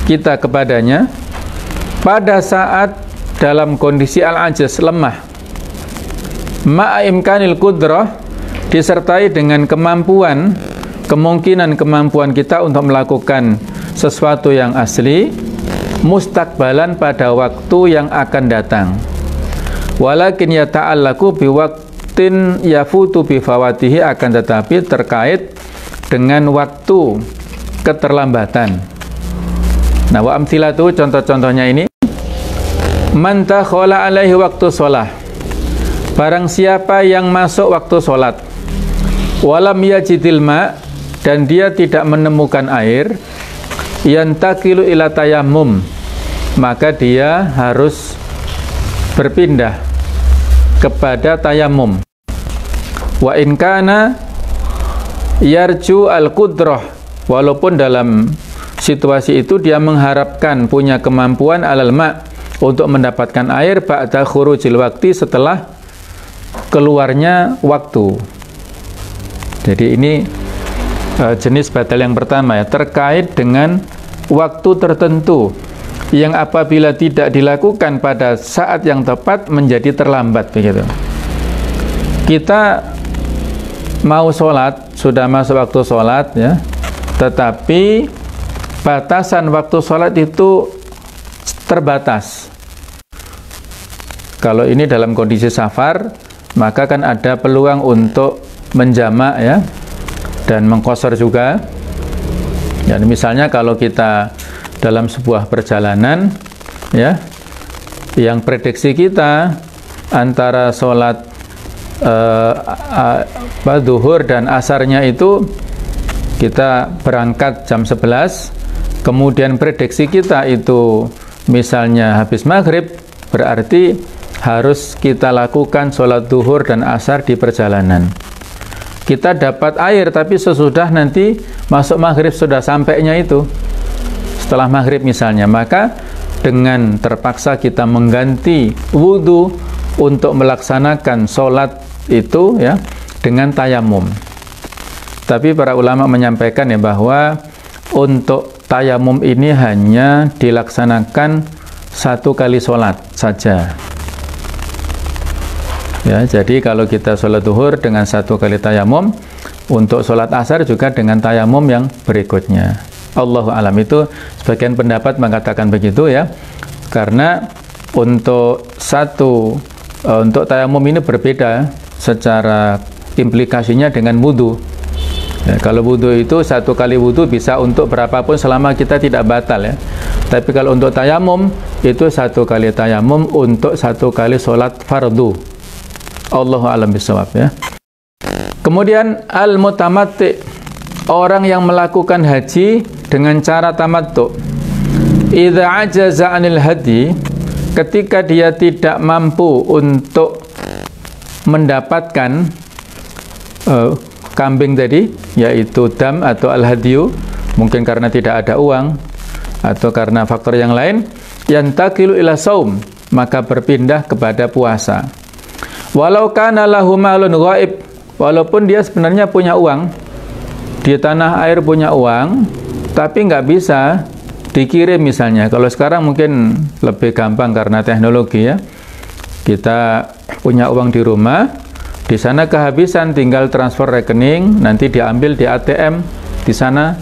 kita kepadanya pada saat dalam kondisi al-ajaz lemah. Ma'imkanil kudrah disertai dengan kemampuan kemungkinan kemampuan kita untuk melakukan sesuatu yang asli mustakbalan pada waktu yang akan datang. Walakin yata'allaku biwaktin yafutu bifawatihi akan tetapi terkait dengan waktu keterlambatan. Nah, wa amthilatu contoh-contohnya ini. Man takhala alaihi waktu sholah. Barang siapa yang masuk waktu sholat Walam yajidil ma Dan dia tidak menemukan air Yantakilu ila tayamum Maka dia harus berpindah kepada tayamum Wa inkana yarju al-qudrah Walaupun dalam situasi itu dia mengharapkan punya kemampuan alal ma untuk mendapatkan air ba'da khurujil waktu setelah keluarnya waktu. Jadi ini uh, jenis batal yang pertama ya terkait dengan waktu tertentu yang apabila tidak dilakukan pada saat yang tepat menjadi terlambat begitu. Kita mau sholat sudah masuk waktu sholat ya, tetapi batasan waktu sholat itu terbatas. Kalau ini dalam kondisi safar, maka kan ada peluang untuk menjamak ya dan mengkosor juga. Dan misalnya kalau kita dalam sebuah perjalanan ya yang prediksi kita antara sholat uh, uh, duhur dan asarnya itu kita berangkat jam 11 kemudian prediksi kita itu misalnya habis maghrib berarti harus kita lakukan sholat duhur dan asar di perjalanan. Kita dapat air tapi sesudah nanti masuk maghrib sudah sampainya itu. Setelah maghrib misalnya maka dengan terpaksa kita mengganti wudhu untuk melaksanakan sholat itu ya dengan tayamum tapi para ulama menyampaikan ya bahwa untuk tayamum ini hanya dilaksanakan satu kali sholat saja. Ya, jadi kalau kita sholat duhur dengan satu kali tayamum, untuk sholat asar juga dengan tayamum yang berikutnya. Allahu alam itu sebagian pendapat mengatakan begitu ya, karena untuk satu uh, untuk tayamum ini berbeda secara implikasinya dengan wudhu. Ya, kalau wudhu itu satu kali wudhu bisa untuk berapapun selama kita tidak batal ya. Tapi kalau untuk tayamum itu satu kali tayamum untuk satu kali sholat fardu. Allahu alam bisawab ya. Kemudian al mutamatti orang yang melakukan haji dengan cara tamattu. Idza ajaza anil hadi ketika dia tidak mampu untuk mendapatkan uh, kambing tadi yaitu dam atau al-hadiyu mungkin karena tidak ada uang atau karena faktor yang lain yang takilu ila saum maka berpindah kepada puasa. Walau kana lahu malun ghaib walaupun dia sebenarnya punya uang di tanah air punya uang tapi nggak bisa dikirim misalnya. Kalau sekarang mungkin lebih gampang karena teknologi ya. Kita punya uang di rumah Di sana kehabisan tinggal transfer rekening, nanti diambil di ATM. Di sana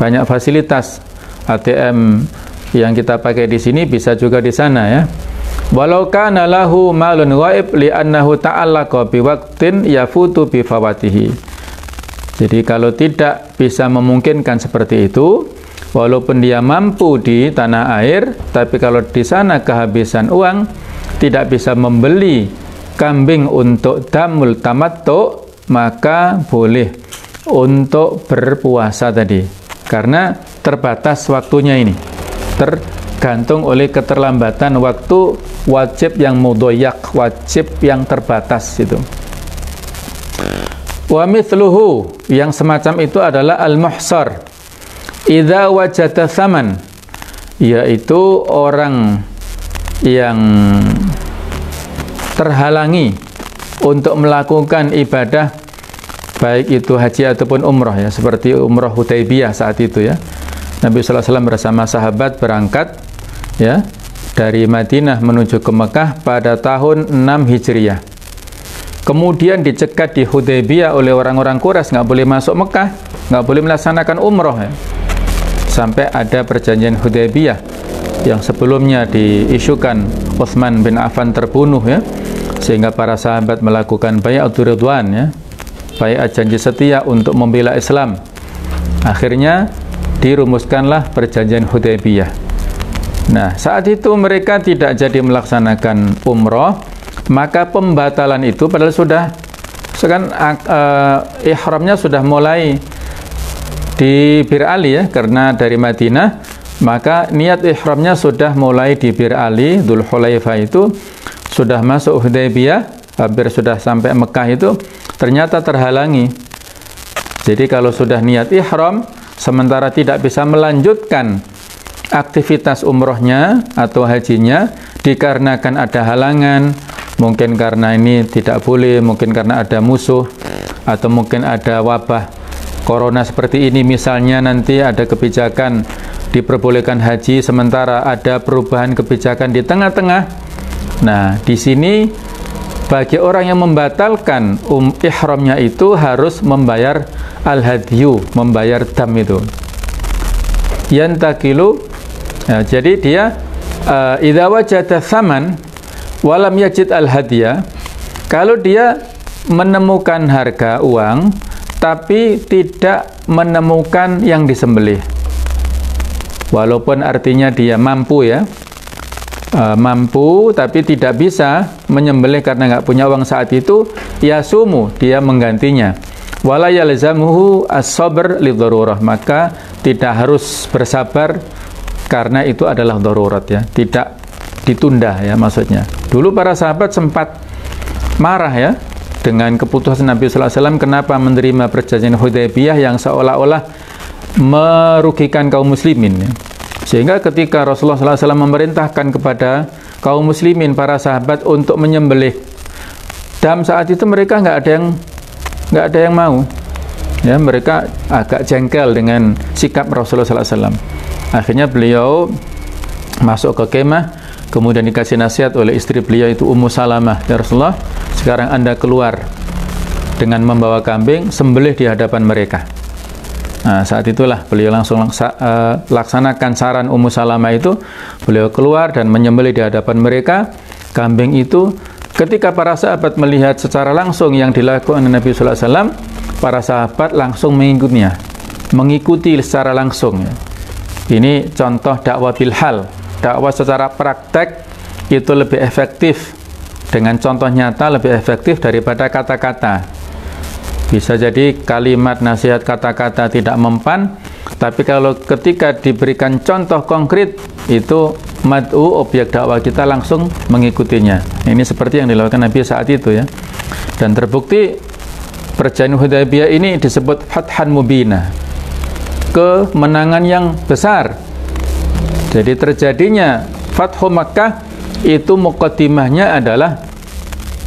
banyak fasilitas ATM yang kita pakai di sini bisa juga di sana ya. Walau kana lahu malun ghaib li'annahu ta'allaqa bi waqtin yafutu bi fawatihi. Jadi kalau tidak bisa memungkinkan seperti itu, walaupun dia mampu di tanah air, tapi kalau di sana kehabisan uang, tidak bisa membeli kambing untuk damul tamattu maka boleh untuk berpuasa tadi. Karena terbatas waktunya ini. Tergantung oleh keterlambatan waktu wajib yang mudoyak wajib yang terbatas itu. Wa mithluhu yang semacam itu adalah al-muhsar. Idza wajada thaman yaitu orang yang terhalangi untuk melakukan ibadah baik itu haji ataupun umrah ya seperti umrah Hudaybiyah saat itu ya. Nabi wasallam bersama sahabat berangkat ya dari Madinah menuju ke Mekah pada tahun 6 Hijriah. Kemudian dicegat di Hudaybiyah oleh orang-orang Quraisy nggak boleh masuk Mekah nggak boleh melaksanakan umrah ya. Sampai ada perjanjian Hudaybiyah yang sebelumnya diisukan Utsman bin Affan terbunuh ya sehingga para sahabat melakukan bayatul ridwan ya. Bayat janji setia untuk membela Islam. Akhirnya dirumuskanlah perjanjian Hudaybiyah. Nah saat itu mereka tidak jadi melaksanakan umroh maka pembatalan itu padahal sudah sekarang uh, ihramnya sudah mulai di Bir Ali ya. Karena dari Madinah maka niat ihramnya sudah mulai di Bir Ali Dhul Hulaifah itu sudah masuk Hudaybiyah, hampir sudah sampai Mekah itu ternyata terhalangi. Jadi kalau sudah niat ihram sementara tidak bisa melanjutkan aktivitas umrohnya atau hajinya dikarenakan ada halangan, mungkin karena ini tidak boleh, mungkin karena ada musuh atau mungkin ada wabah corona seperti ini misalnya nanti ada kebijakan diperbolehkan haji sementara ada perubahan kebijakan di tengah-tengah Nah, di sini bagi orang yang membatalkan um, ihramnya itu harus membayar al-hadyu, membayar dam itu. Yantakilu ya, jadi dia uh, idza wajada thaman walam yajid al-hadya kalau dia menemukan harga uang tapi tidak menemukan yang disembelih walaupun artinya dia mampu ya uh, mampu tapi tidak bisa menyembelih karena nggak punya uang saat itu, ya sumu dia menggantinya. Wala yalzamuhu as-sabr maka tidak harus bersabar karena itu adalah darurat ya, tidak ditunda ya maksudnya. Dulu para sahabat sempat marah ya dengan keputusan Nabi sallallahu alaihi wasallam kenapa menerima perjanjian Hudaybiyah yang seolah-olah merugikan kaum muslimin ya. Sehingga ketika Rasulullah SAW memerintahkan kepada kaum muslimin, para sahabat untuk menyembelih dam saat itu mereka nggak ada yang nggak ada yang mau. Ya, mereka agak jengkel dengan sikap Rasulullah SAW. Akhirnya beliau masuk ke kemah, kemudian dikasih nasihat oleh istri beliau itu Ummu Salamah, ya Rasulullah, sekarang anda keluar dengan membawa kambing, sembelih di hadapan mereka. Nah, saat itulah beliau langsung laksa, uh, laksanakan saran Ummu Salamah itu. Beliau keluar dan menyembelih di hadapan mereka kambing itu. Ketika para sahabat melihat secara langsung yang dilakukan Nabi sallallahu alaihi wasallam, para sahabat langsung mengikutinya, mengikuti secara langsung ya. Ini contoh dakwah bilhal. Dakwah secara praktek itu lebih efektif dengan contoh nyata lebih efektif daripada kata-kata. Bisa jadi kalimat nasihat kata-kata tidak mempan, tapi kalau ketika diberikan contoh konkret itu mad'u objek dakwah kita langsung mengikutinya. Ini seperti yang dilakukan Nabi saat itu ya. Dan terbukti perjanjian Hudaybiyah ini disebut fathan mubina. Kemenangan yang besar. Jadi terjadinya Fathu Makkah itu mukaddimahnya adalah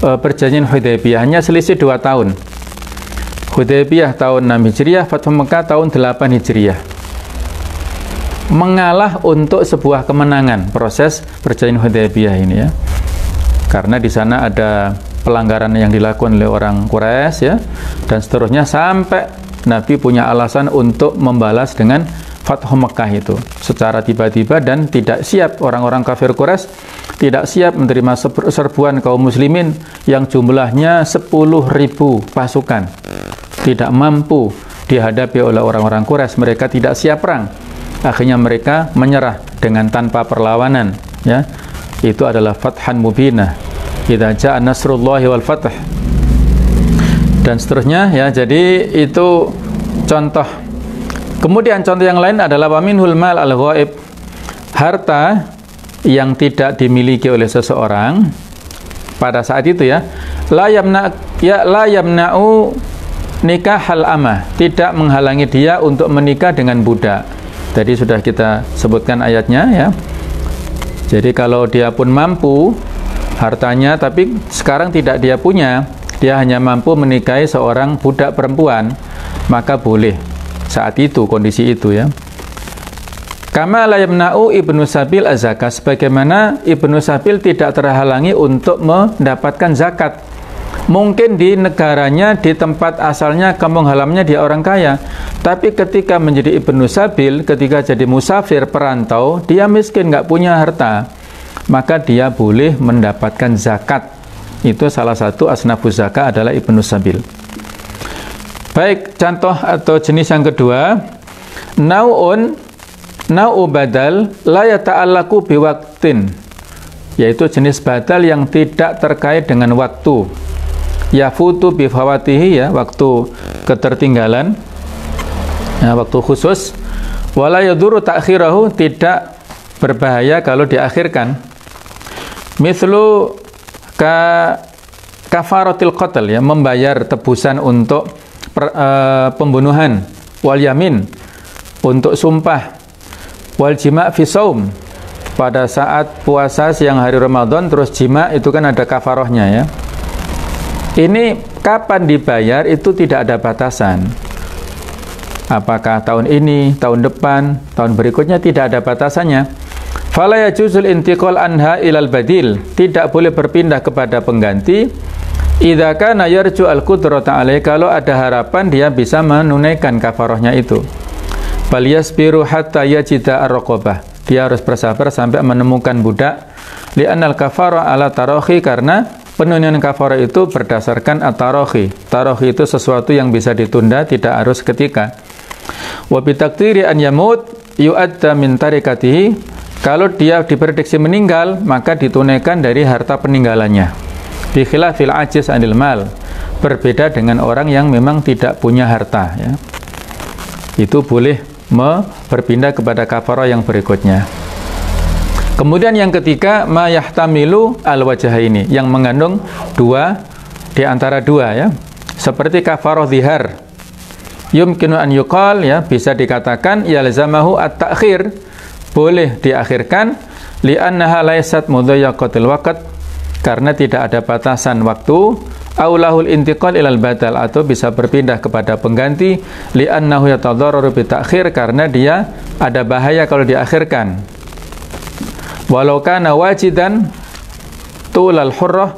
uh, perjanjian Hudaybiyah hanya selisih dua tahun. Hudaybiyah tahun 6 Hijriah, Fathu Mekah tahun 8 Hijriah. Mengalah untuk sebuah kemenangan proses perjanjian Hudaybiyah ini ya. Karena di sana ada pelanggaran yang dilakukan oleh orang Quraisy ya dan seterusnya sampai Nabi punya alasan untuk membalas dengan Fathu Mekah itu secara tiba-tiba dan tidak siap orang-orang kafir Quraisy tidak siap menerima serbuan kaum muslimin yang jumlahnya 10.000 pasukan tidak mampu dihadapi oleh orang-orang Quraisy. Mereka tidak siap perang. Akhirnya mereka menyerah dengan tanpa perlawanan ya. Itu adalah fathan mubinah. Idza jaa nasrullahi wal fath. Dan seterusnya ya. Jadi itu contoh. Kemudian contoh yang lain adalah waminhul mal al ghaib. Harta yang tidak dimiliki oleh seseorang pada saat itu ya, la yamna ya la yamna'u nikah hal amah, tidak menghalangi dia untuk menikah dengan budak. Tadi sudah kita sebutkan ayatnya ya. Jadi kalau dia pun mampu hartanya tapi sekarang tidak dia punya, dia hanya mampu menikahi seorang budak perempuan, maka boleh saat itu kondisi itu ya Kama la yamna'u Ibnu Sabil az-zakat sebagaimana Ibnu Sabil tidak terhalangi untuk mendapatkan zakat. Mungkin di negaranya, di tempat asalnya, kampung halamnya dia orang kaya. Tapi ketika menjadi Ibnu Sabil, ketika jadi musafir, perantau, dia miskin, nggak punya harta. Maka dia boleh mendapatkan zakat. Itu salah satu asnafuz zakat adalah Ibnu Sabil. Baik, contoh atau jenis yang kedua, nau'un nau'u badal la yata'allaku biwaktin yaitu jenis badal yang tidak terkait dengan waktu. Yafutu bifawatihi ya, waktu ketertinggalan. Ya, waktu khusus. Wala yaduru ta'khirahu tidak berbahaya kalau diakhirkan. Mislu ka kafaratil qatl ya, membayar tebusan untuk per, uh, pembunuhan wal yamin untuk sumpah wal jima' fi saum pada saat puasa siang hari Ramadan terus jima itu kan ada kafarohnya ya ini kapan dibayar itu tidak ada batasan apakah tahun ini, tahun depan, tahun berikutnya tidak ada batasannya fala yajuzul intiqal anha ilal badil tidak boleh berpindah kepada pengganti Idza kana yarju al-qudrata alaih kalau ada harapan dia bisa menunaikan kafarahnya itu. Bal yasbiru hatta yajida ar-raqabah. Dia harus bersabar sampai menemukan budak. Li'annal kafara ala tarohi karena penunaian kafarah itu berdasarkan at-tarohi. Tarohi itu sesuatu yang bisa ditunda, tidak harus ketika. Wa bitakdiri an yamut yu'adda min tarikatihi. Kalau dia diprediksi meninggal, maka ditunaikan dari harta peninggalannya bikhilafil ajiz anil mal berbeda dengan orang yang memang tidak punya harta ya. itu boleh berpindah kepada kafarah yang berikutnya kemudian yang ketiga ma yahtamilu al wajah ini yang mengandung dua di antara dua ya. Seperti kafarah zihar. Yumkinu an yuqal ya bisa dikatakan yalzamahu at-ta'khir. Boleh diakhirkan li'annaha laysat mudhayyaqatil waqt karena tidak ada batasan waktu aulahul intiqal ilal badal atau bisa berpindah kepada pengganti li'annahu yatadarraru bi ta'khir karena dia ada bahaya kalau diakhirkan walau kana wajidan tulal hurrah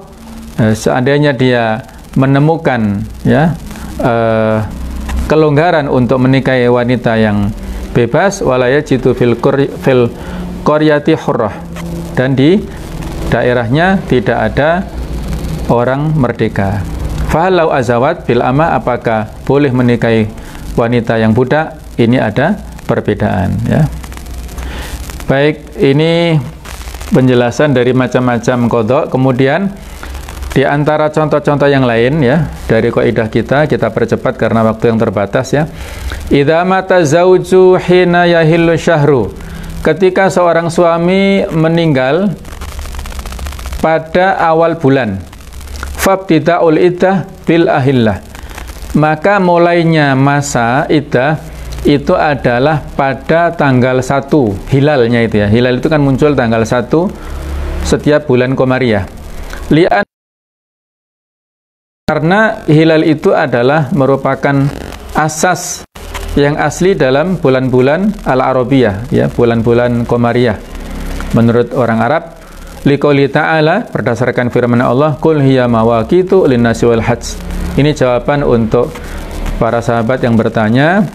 eh, seandainya dia menemukan ya eh, kelonggaran untuk menikahi wanita yang bebas walaya jitu fil fil qaryati hurrah dan di daerahnya tidak ada orang merdeka. Fahalau azawat bil ama apakah boleh menikahi wanita yang budak? Ini ada perbedaan ya. Baik, ini penjelasan dari macam-macam kodok. Kemudian di antara contoh-contoh yang lain ya dari kaidah kita kita percepat karena waktu yang terbatas ya. Idza mata zauju hina yahillu syahru. Ketika seorang suami meninggal pada awal bulan. Fabtida'ul iddah bil ahillah. Maka mulainya masa iddah itu adalah pada tanggal 1 hilalnya itu ya. Hilal itu kan muncul tanggal 1 setiap bulan Komariah. Lian karena hilal itu adalah merupakan asas yang asli dalam bulan-bulan al-Arabiyah ya, bulan-bulan Komariah. Menurut orang Arab Liqouli ta'ala berdasarkan firman Allah, "Qul hiya mawaqitu linnasi wal hajj." Ini jawaban untuk para sahabat yang bertanya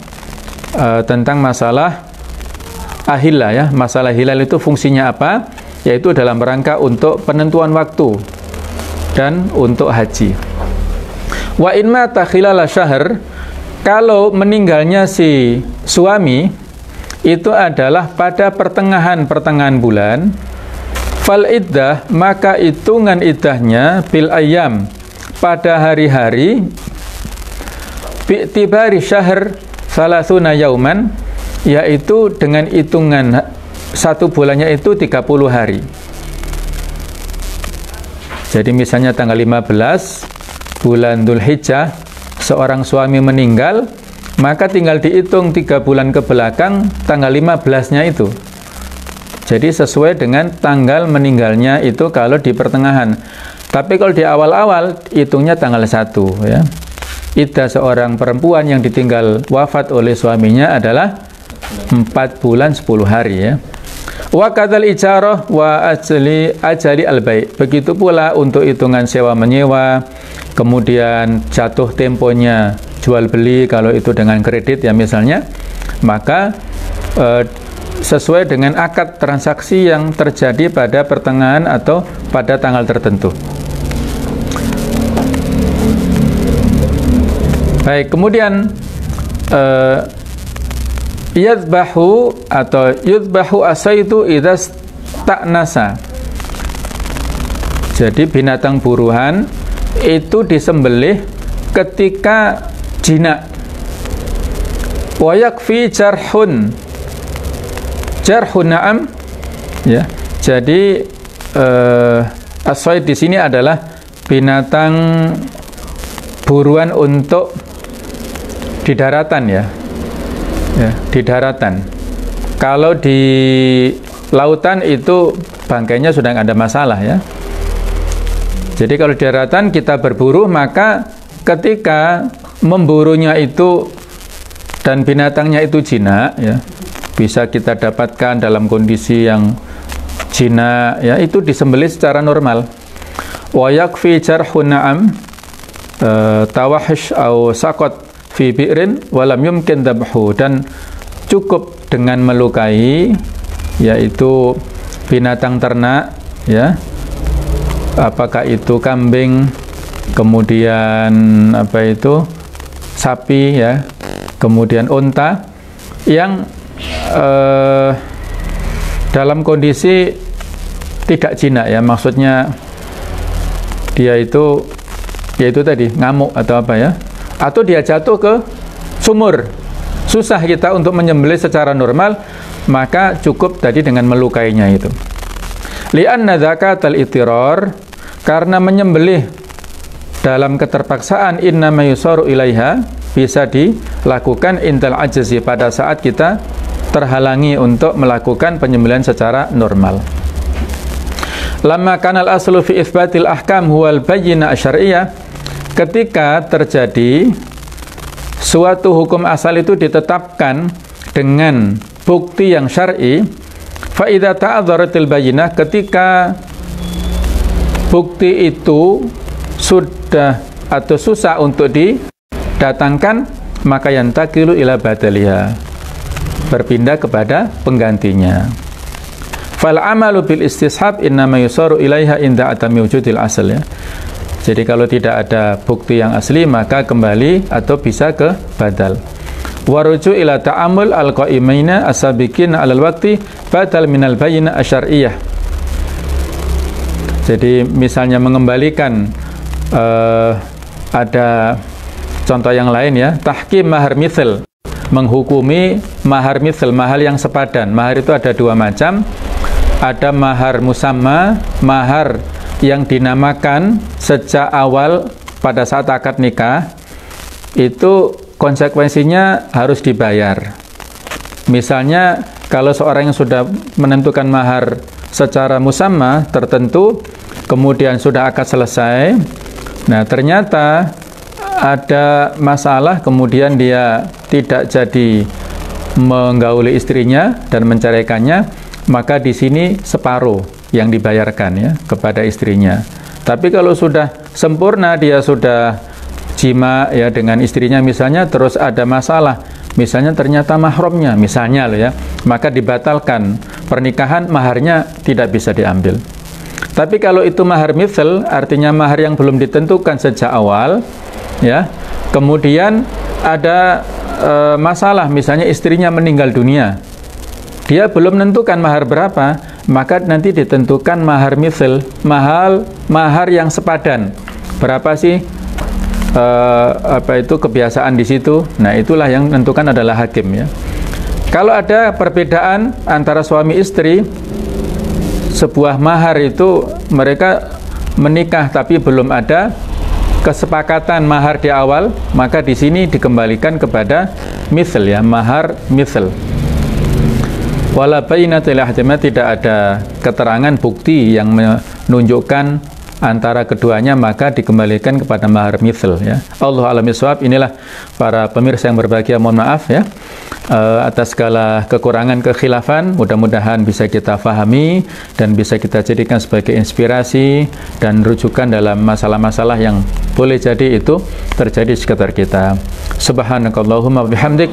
uh, tentang masalah ahilla ya. Masalah hilal itu fungsinya apa? Yaitu dalam rangka untuk penentuan waktu dan untuk haji. Wa in mata khilala syahr kalau meninggalnya si suami itu adalah pada pertengahan-pertengahan bulan fal iddah maka hitungan iddahnya bil ayam pada hari-hari bi'tibari syahr salasuna yauman yaitu dengan hitungan satu bulannya itu 30 hari jadi misalnya tanggal 15 bulan Dhul Hijjah seorang suami meninggal maka tinggal dihitung tiga bulan ke belakang tanggal 15-nya itu jadi sesuai dengan tanggal meninggalnya itu kalau di pertengahan. Tapi kalau di awal-awal hitungnya tanggal 1 ya. Ida seorang perempuan yang ditinggal wafat oleh suaminya adalah 4 bulan 10 hari ya. Wa kadzal ijarah wa ajali ajali al Begitu pula untuk hitungan sewa menyewa, kemudian jatuh temponya jual beli kalau itu dengan kredit ya misalnya, maka eh, sesuai dengan akad transaksi yang terjadi pada pertengahan atau pada tanggal tertentu. Baik, kemudian uh, yadbahu atau yudbahu asaitu idas nasa. Jadi binatang buruhan itu disembelih ketika jinak. Wayak fi jarhun jarhun na'am ya. Jadi uh, aswaid di sini adalah binatang buruan untuk di daratan ya. Ya, di daratan. Kalau di lautan itu bangkainya sudah ada masalah ya. Jadi kalau di daratan kita berburu maka ketika memburunya itu dan binatangnya itu jinak ya bisa kita dapatkan dalam kondisi yang jina ya itu disembelih secara normal wa yakfi jarhun na'am uh, tawahish au sakot fi bi'rin walam yumkin dabhu. Dan cukup dengan melukai yaitu binatang ternak ya. Apakah itu kambing kemudian apa itu? Sapi ya. Kemudian unta yang uh, dalam kondisi tidak jinak ya. Maksudnya dia itu yaitu tadi ngamuk atau apa ya atau dia jatuh ke sumur susah kita untuk menyembelih secara normal maka cukup tadi dengan melukainya itu li'anna zakatal itiror karena menyembelih dalam keterpaksaan inna mayusaru ilaiha bisa dilakukan intel ajazi pada saat kita terhalangi untuk melakukan penyembelihan secara normal. Lama kanal aslu fi itsbatil ahkam huwal bayyina syar'iyyah ketika terjadi suatu hukum asal itu ditetapkan dengan bukti yang syar'i fa idza ta'adzaratil bayyinah ketika bukti itu sudah atau susah untuk didatangkan maka yang takilu ila badaliha berpindah kepada penggantinya. Fal amalu bil istishab innama yusaru ilaiha inda atami wujudil asal ya. Jadi kalau tidak ada bukti yang asli maka kembali atau bisa ke badal. Waruju ila ta'amul al-qa'imaina asabikin alal waqti badal minal bayina asyariyah. Jadi misalnya mengembalikan uh, ada contoh yang lain ya, tahkim mahar mithil menghukumi mahar misal, mahar yang sepadan. Mahar itu ada dua macam. Ada mahar musamma, mahar yang dinamakan sejak awal pada saat akad nikah. Itu konsekuensinya harus dibayar. Misalnya kalau seorang yang sudah menentukan mahar secara musamma tertentu, kemudian sudah akad selesai, nah ternyata ada masalah kemudian dia tidak jadi menggauli istrinya dan menceraikannya, maka di sini separuh yang dibayarkan ya kepada istrinya. Tapi kalau sudah sempurna dia sudah jima ya dengan istrinya misalnya terus ada masalah, misalnya ternyata mahramnya misalnya loh ya, maka dibatalkan pernikahan maharnya tidak bisa diambil. Tapi kalau itu mahar mithel artinya mahar yang belum ditentukan sejak awal ya, kemudian ada e, masalah misalnya istrinya meninggal dunia. Dia belum menentukan mahar berapa, maka nanti ditentukan mahar mithil, mahal mahar yang sepadan. Berapa sih uh, apa itu kebiasaan di situ? Nah, itulah yang menentukan adalah hakim ya. Kalau ada perbedaan antara suami istri sebuah mahar itu mereka menikah tapi belum ada kesepakatan mahar di awal, maka di sini dikembalikan kepada misl ya, mahar misl. Wala bainatil tidak ada keterangan bukti yang menunjukkan antara keduanya maka dikembalikan kepada mahar misl ya. Allah alam inilah para pemirsa yang berbahagia mohon maaf ya uh, atas segala kekurangan kekhilafan. Mudah-mudahan bisa kita fahami dan bisa kita jadikan sebagai inspirasi dan rujukan dalam masalah-masalah yang boleh jadi itu terjadi di sekitar kita. Subhanakallahumma bihamdik